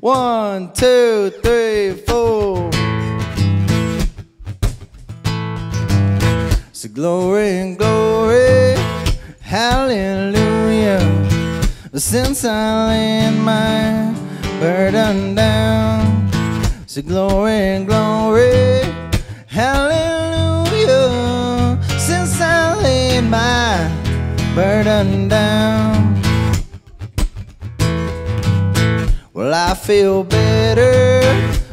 One, two, three, four. So glory, and glory, hallelujah. Since I laid my burden down. So glory, and glory, hallelujah. Since I laid my burden down. Well, I feel better,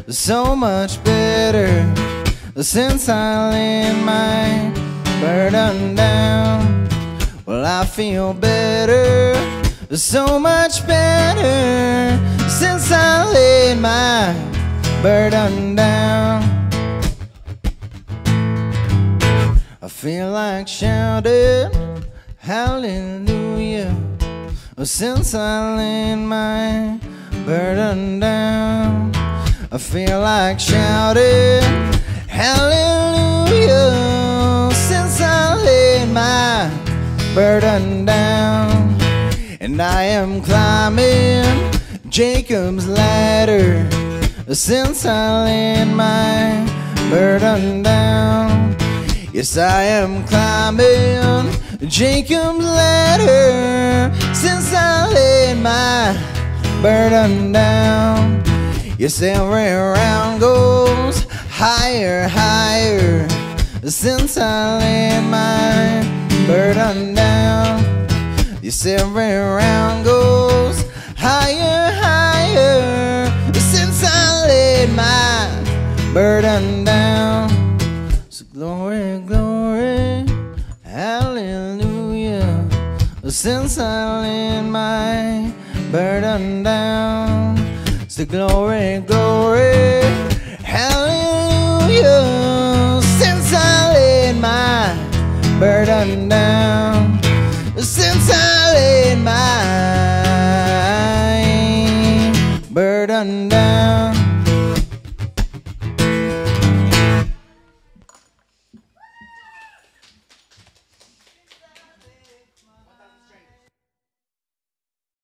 so much better, since I laid my burden down. Well, I feel better, so much better, since I laid my burden down. I feel like shouting, hallelujah, since I laid my burden down. I feel like shouting, Hallelujah, since I laid my burden down. And I am climbing Jacob's ladder since I laid my burden down. Yes, I am climbing Jacob's ladder since I laid burden down. Yes, every round goes higher, higher since I laid my burden down. Yes, every round goes higher, higher since I laid my burden down. So glory, glory, hallelujah. Since I laid my burden down. So glory, glory, hallelujah. Since I laid my burden down. Since I laid my burden down.